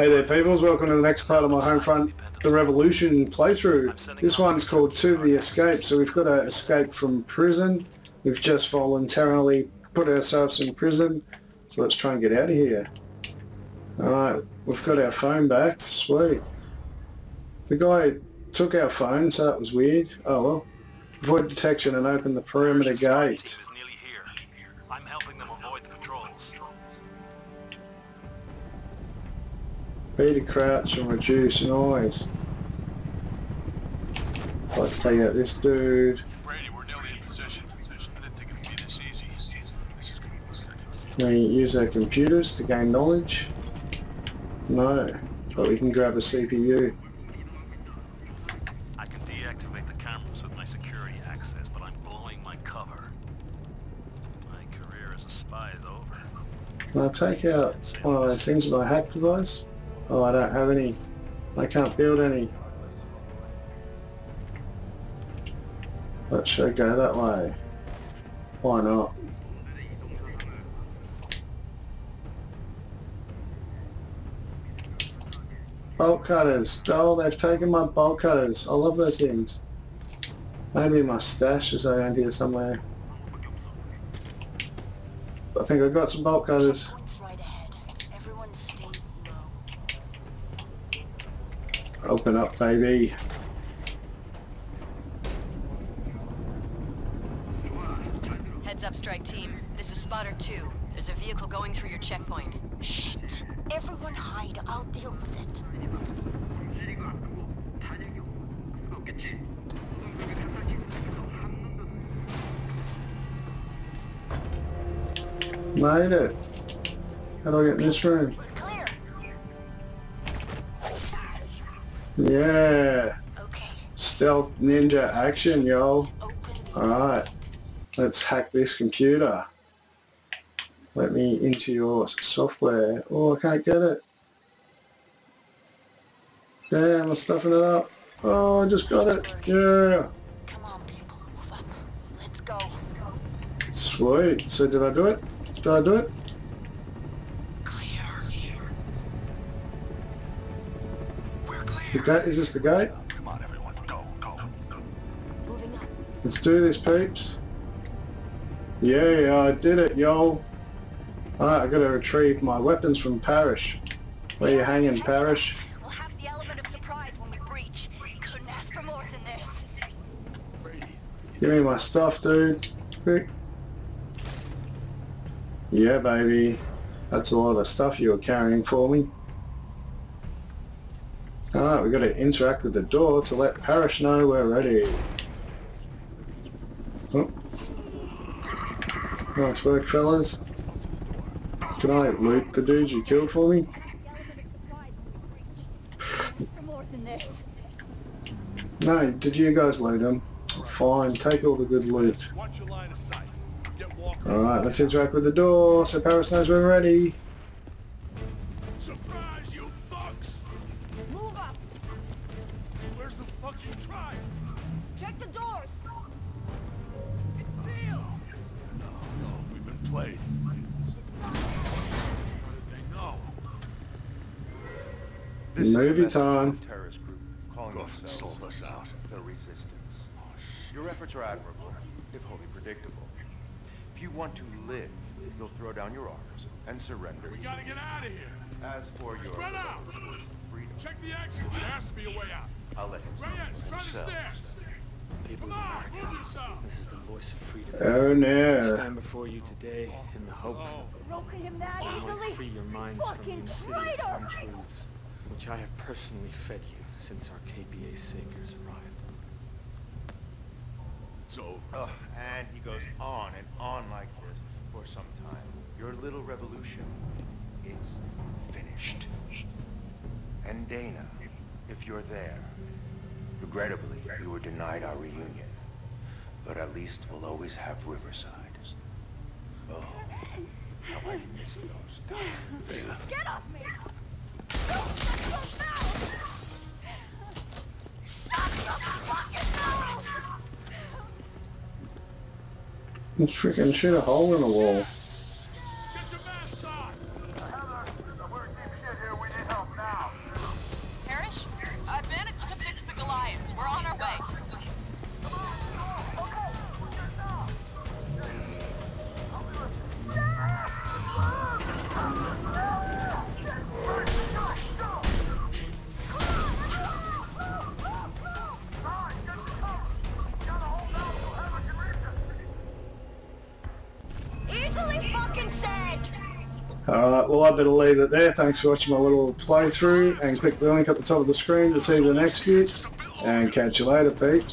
Hey there peoples, welcome to the next part of my Homefront The Revolution playthrough. This one's called To the Escape, so we've got to escape from prison. We've just voluntarily put ourselves in prison, so let's try and get out of here. Alright, we've got our phone back, sweet. The guy took our phone, so that was weird. Oh well. Avoid detection and open the perimeter gate. I'm helping B to crouch and reduce noise. Let's take out this dude. Brady, we're nearly in position. I didn't think it'd be this easy. This is gonna Can we use our computers to gain knowledge? No, but we can grab a CPU. I can deactivate the cameras with my security access, but I'm blowing my cover. My career as a spy is over. Can I take out one of those things with my hack device? Oh, I don't have any. I can't build any. But should go that way? Why not? Bolt cutters. Joel, they've taken my bolt cutters. I love those things. Maybe my stash is around here somewhere. I think I've got some bolt cutters. Open up, baby. Heads up, strike team. This is Spotter 2. There's a vehicle going through your checkpoint. Shit! Everyone hide. I'll deal with it. Made it. How do I get in this room? Yeah. Okay. Stealth ninja action, yo. Alright. Let's hack this computer. Let me into your software. Oh, I can't get it. Damn, I'm stuffing it up. Oh, I just got it. Yeah. Come on, people. Move up. Let's go. Sweet. So did I do it? Did I do it? The gate? Is this the gate? Come on, everyone. Go, go. Moving up. Let's do this, peeps. Yeah, I did it, yo. Alright, I gotta retrieve my weapons from Parish. Where you hanging, Parish? We'll have the element of surprise when we. Couldn't ask for more than this. Give me my stuff, dude. Yeah, baby. That's a lot of stuff you were carrying for me. Alright, we've gotta interact with the door to let Parish know we're ready. Oh. Nice work, fellas. Can I loot the dudes you killed for me? for more than this. No, did you guys loot them? Fine, take all the good loot. Watch your line of sight. Get walking. Alright, let's interact with the door so Parish knows we're ready. Surprise, you fucks! Move up! Where's the fucking tribe? Check the doors! It's sealed! No, no, we've been played. How did they know? This Movie message from time. a terrorist group calling Go themselves sold us out. the Resistance. Oh, your efforts are admirable, if wholly predictable. If you want to live, you'll throw down your arms and surrender. We gotta get out of here. As for your Spread out. freedom, Check the exits. There has to be a way out. I'll let him Reyes, see try for the himself. stairs. Come on, move yourself. This is the voice of freedom. Oh I stand before you today in the hope Oh, Broken him that that you might easily? free your minds Fucking insidious traitor! untruths which I have personally fed you since our KPA saviors arrived. it's over. Ugh, and he goes on and on like this for some time. Your little revolution, it's finished. And Dana, if you're there, regrettably, we were denied our reunion. But at least we'll always have Riverside. Oh, how I miss those times. Get off me! Don't let go now! Shut the fucking mouth! Let's freaking shoot a hole in the wall. fucking. Alright, well I better leave it there. Thanks for watching my little playthrough and click the link at the top of the screen to see the next bit. And catch you later, peeps.